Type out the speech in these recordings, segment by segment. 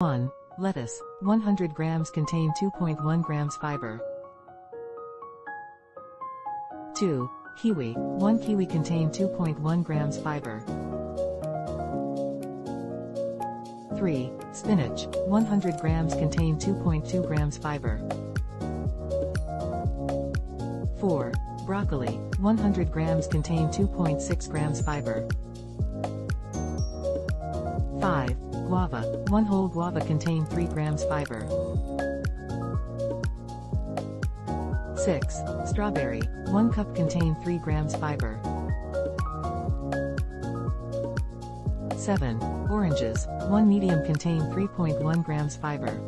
1. Lettuce, 100 grams contain 2.1 grams fiber. 2. Kiwi, 1 kiwi contain 2.1 grams fiber. 3. Spinach, 100 grams contain 2.2 grams fiber. 4. Broccoli, 100 grams contain 2.6 grams fiber. 5. Guava, 1 whole guava contain 3 grams fiber. 6. Strawberry, 1 cup contain 3 grams fiber. 7. Oranges, 1 medium contain 3.1 grams fiber.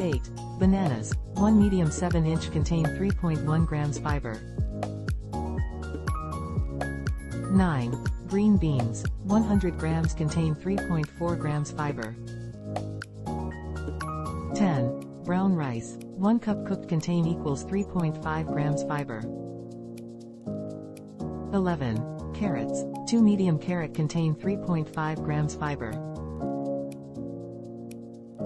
8. Bananas, 1 medium 7 inch contain 3.1 grams fiber. 9. Green beans, 100 grams contain 3.4 grams fiber. 10. Brown rice, 1 cup cooked contain equals 3.5 grams fiber. 11. Carrots, 2 medium carrot contain 3.5 grams fiber.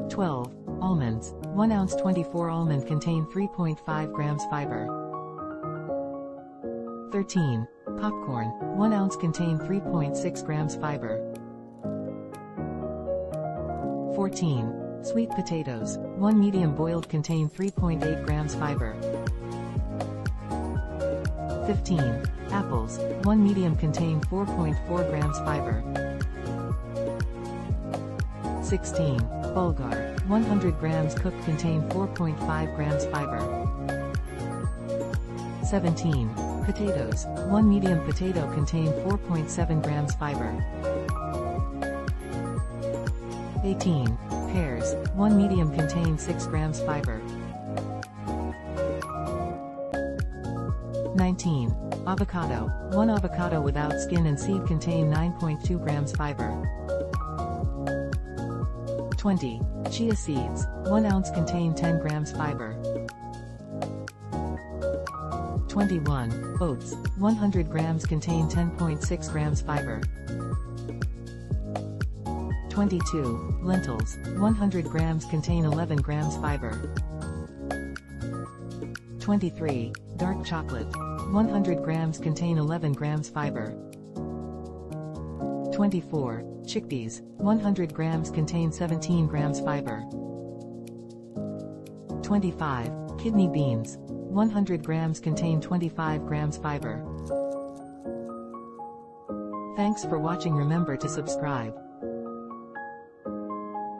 12. Almonds, 1 ounce 24 almond contain 3.5 grams fiber. 13. Popcorn, 1 ounce contain 3.6 grams fiber. 14. Sweet potatoes, 1 medium boiled contain 3.8 grams fiber. 15. Apples, 1 medium contain 4.4 grams fiber. 16. Bulgur, 100 grams cooked contain 4.5 grams fiber. 17. Potatoes, 1 medium potato contain 4.7 grams fiber. 18. Pears, 1 medium contain 6 grams fiber. 19. Avocado, 1 avocado without skin and seed contain 9.2 grams fiber. 20. Chia seeds, 1 ounce contain 10 grams fiber. 21. Oats, 100 grams contain 10.6 grams fiber. 22. Lentils, 100 grams contain 11 grams fiber. 23. Dark chocolate, 100 grams contain 11 grams fiber. 24. Chickpeas, 100 grams contain 17 grams fiber. 25. Kidney beans, 100 grams contain 25 grams fiber. Thanks for watching remember to subscribe.